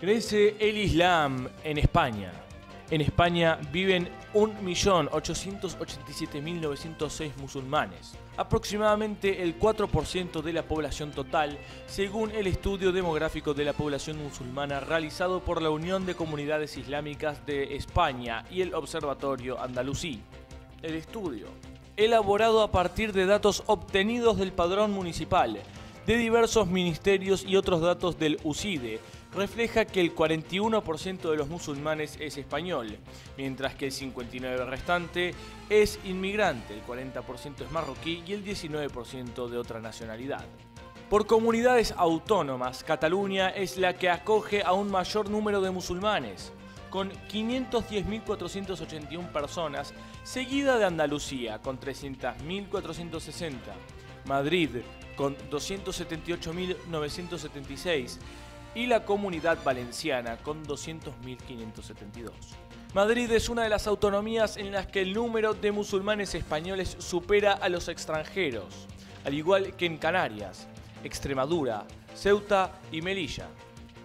Crece el Islam en España. En España viven 1.887.906 musulmanes, aproximadamente el 4% de la población total, según el estudio demográfico de la población musulmana realizado por la Unión de Comunidades Islámicas de España y el Observatorio Andalusí. El estudio, elaborado a partir de datos obtenidos del padrón municipal, de diversos ministerios y otros datos del UCIDE, refleja que el 41% de los musulmanes es español, mientras que el 59% restante es inmigrante, el 40% es marroquí y el 19% de otra nacionalidad. Por comunidades autónomas, Cataluña es la que acoge a un mayor número de musulmanes, con 510.481 personas, seguida de Andalucía, con 300.460, Madrid, con 278.976, y la Comunidad Valenciana con 200.572. Madrid es una de las autonomías en las que el número de musulmanes españoles supera a los extranjeros, al igual que en Canarias, Extremadura, Ceuta y Melilla.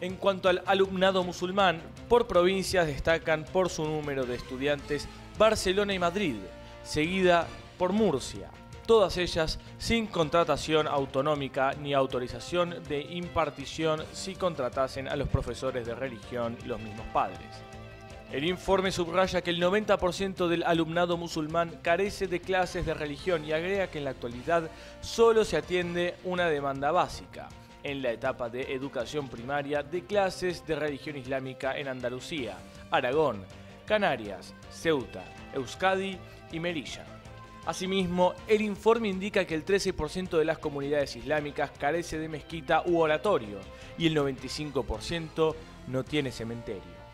En cuanto al alumnado musulmán, por provincias destacan por su número de estudiantes Barcelona y Madrid, seguida por Murcia, todas ellas sin contratación autonómica ni autorización de impartición si contratasen a los profesores de religión los mismos padres. El informe subraya que el 90% del alumnado musulmán carece de clases de religión y agrega que en la actualidad solo se atiende una demanda básica en la etapa de educación primaria de clases de religión islámica en Andalucía, Aragón, Canarias, Ceuta, Euskadi y Melilla. Asimismo, el informe indica que el 13% de las comunidades islámicas carece de mezquita u oratorio y el 95% no tiene cementerio.